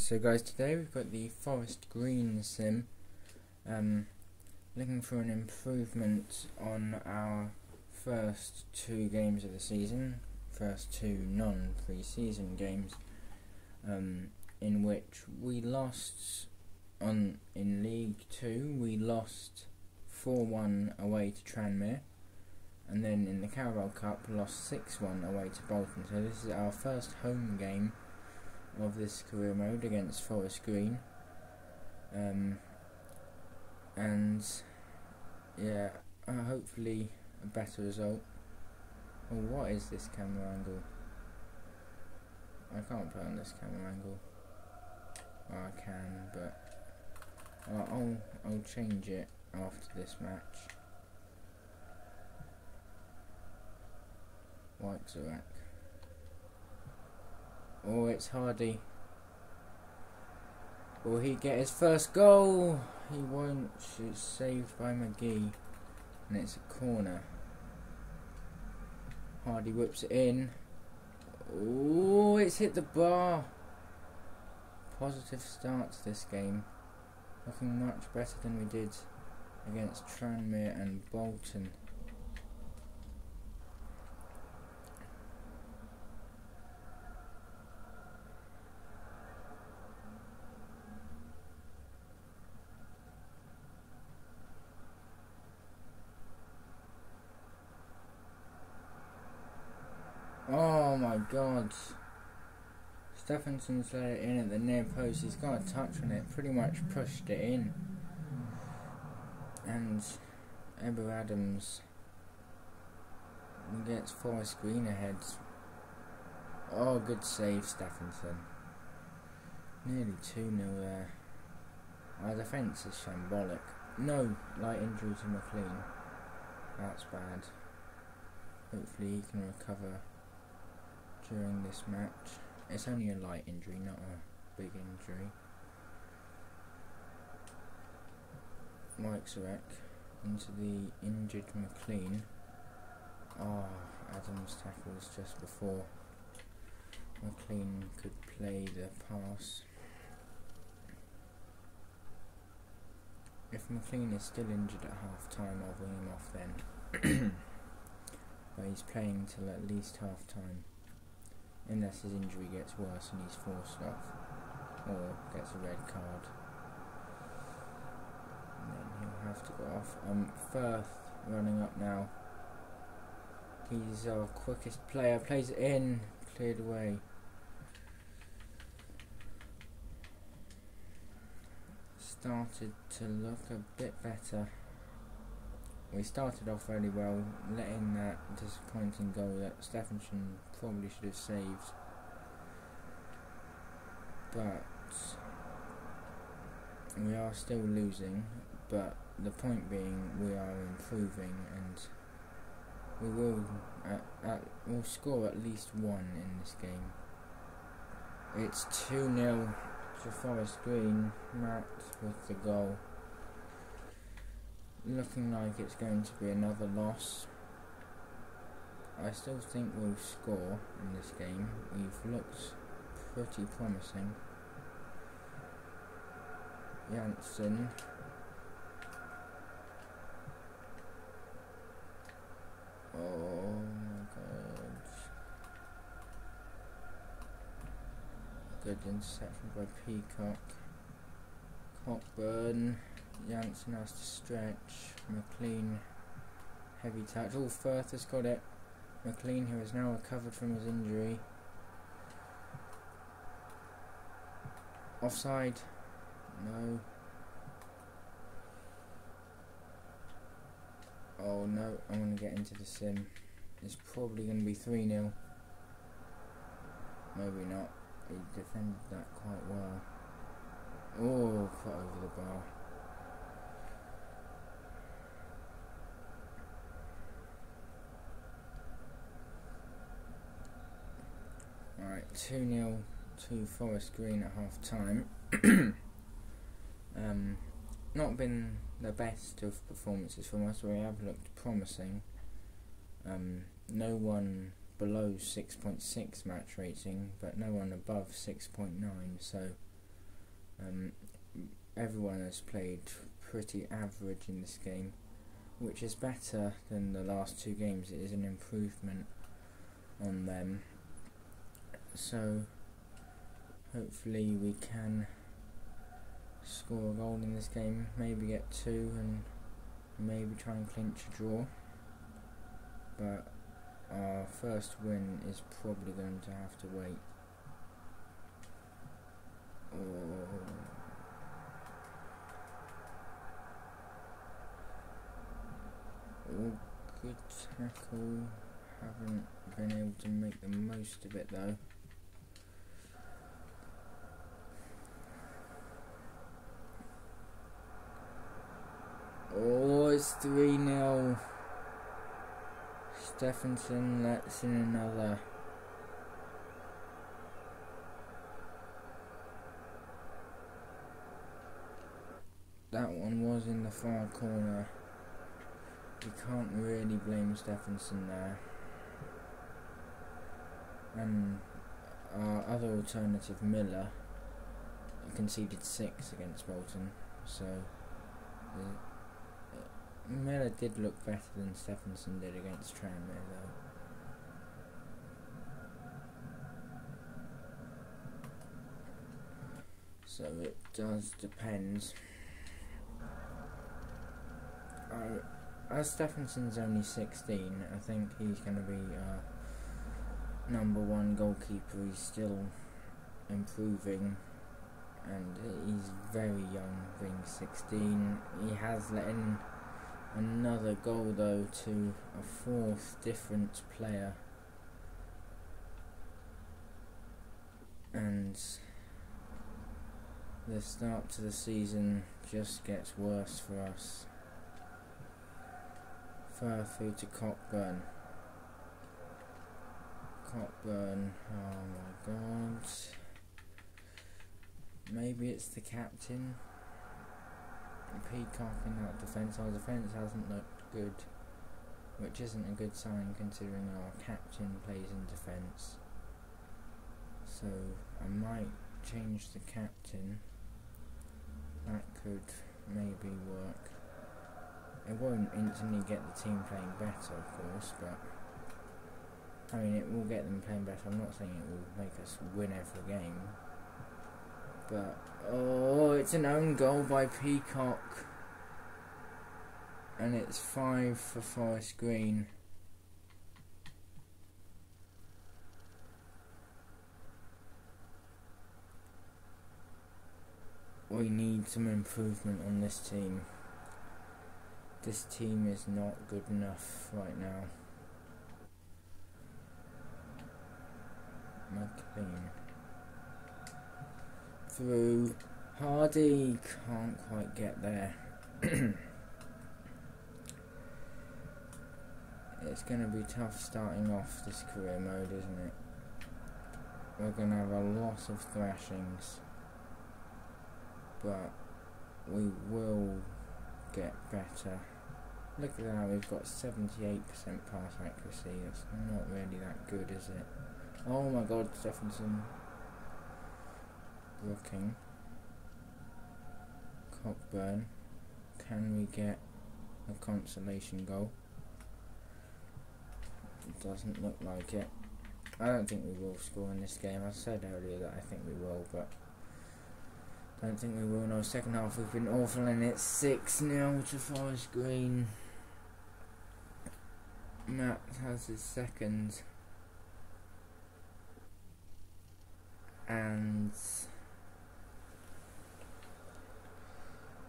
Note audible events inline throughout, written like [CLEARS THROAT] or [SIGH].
So guys, today we've got the Forest Green sim. Um, looking for an improvement on our first two games of the season, first two non-pre-season games, um, in which we lost on in League Two. We lost four one away to Tranmere, and then in the Carabao Cup lost six one away to Bolton. So this is our first home game of this career mode against Forest Green. Um, and yeah, uh, hopefully a better result. Oh, what is this camera angle? I can't put on this camera angle. Oh, I can, but I'll I'll change it after this match. White Zorak. Oh, it's Hardy. Will he get his first goal? He won't. It's saved by McGee. And it's a corner. Hardy whips it in. Oh, it's hit the bar. Positive start to this game. Looking much better than we did against Tranmere and Bolton. Oh my god. Stephenson's let it in at the near post. He's got a touch on it, pretty much pushed it in. And Ebou Adams gets Forest Green ahead. Oh, good save, Stephenson. Nearly 2 0 there. Our defence is shambolic. No, light injury to McLean. That's bad. Hopefully he can recover during this match. It's only a light injury, not a big injury. Mike Zarek into the injured McLean. Oh, Adams tackles just before McLean could play the pass. If McLean is still injured at half time, I'll bring him off then. [COUGHS] but he's playing till at least half time unless his injury gets worse and he's forced off or gets a red card. And then he'll have to go off. Um, Firth running up now. He's our quickest player, plays it in, cleared away. Started to look a bit better. We started off really well, letting that disappointing goal that Stephenson probably should have saved. But we are still losing, but the point being we are improving and we will at, at, we'll score at least one in this game. It's 2 0 to Forest Green, Matt with the goal looking like it's going to be another loss. I still think we'll score in this game. We've looked pretty promising. Janssen. Oh my god. Good interception by Peacock. Cockburn. Janssen has to stretch. McLean, heavy touch. Oh, Firth has got it. McLean, who has now recovered from his injury. Offside. No. Oh no, I'm going to get into the sim. It's probably going to be 3 0. Maybe not. He defended that quite well. Oh, cut over the bar. 2 0 to Forest Green at half time. [COUGHS] um, not been the best of performances from us, we have looked promising. Um, no one below 6.6 match rating, but no one above 6.9, so Um, everyone has played pretty average in this game, which is better than the last two games. It is an improvement on them. So hopefully we can score a goal in this game, maybe get two and maybe try and clinch a draw. But our first win is probably going to have to wait. Oh. Good tackle. Haven't been able to make the most of it though. Oh, it's 3 0. Stephenson lets in another. That one was in the far corner. You can't really blame Stephenson there. And our other alternative, Miller, conceded six against Bolton. So uh, Miller did look better than Stephenson did against Tranmere though. So it does depend. Uh, as Stephenson's only 16, I think he's going to be uh, number one goalkeeper. He's still improving and he's very young, being 16. He has let in Another goal though to a fourth different player. And the start to the season just gets worse for us. Far through to Cockburn. Cockburn, oh my god. Maybe it's the captain. Peacock in that defence. Our defence hasn't looked good, which isn't a good sign considering our captain plays in defence. So I might change the captain. That could maybe work. It won't instantly get the team playing better, of course, but I mean, it will get them playing better. I'm not saying it will make us win every game, but oh, it's an own goal by Peacock, and it's five for Forest Green. We need some improvement on this team. This team is not good enough right now. McLean through. Hardy can't quite get there. [CLEARS THROAT] it's going to be tough starting off this career mode, isn't it? We're going to have a lot of thrashings. But we will get better. Look at that, we've got 78% pass accuracy. That's not really that good, is it? Oh my god, Stephenson Looking. Cockburn. Can we get a consolation goal? It doesn't look like it. I don't think we will score in this game. I said earlier that I think we will, but don't think we will. No, second half we've been awful and it's 6 0 to Forest Green. Matt has his second. And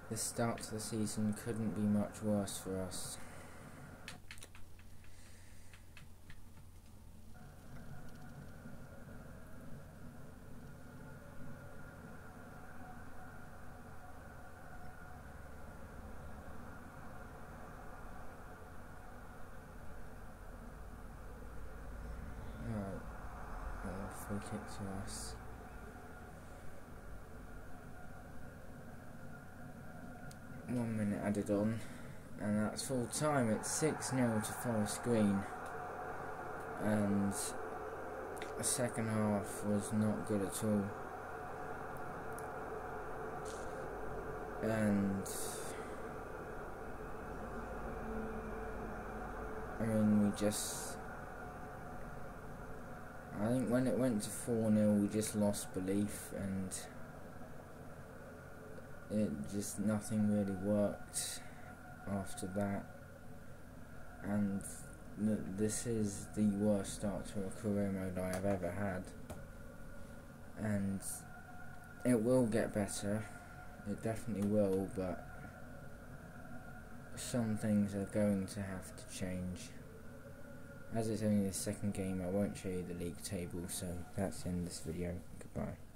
The start to the season couldn't be much worse for us. Free to us. One minute added on, and that's full time. It's 6 0 to Forest Green, and the second half was not good at all. and I mean we just I think when it went to 4 0 we just lost belief and it just nothing really worked after that. And this is the worst start to a career mode I have ever had. And it will get better. It definitely will but some things are going to have to change. As it's only the second game I won't show you the league table so that's the end of this video. Goodbye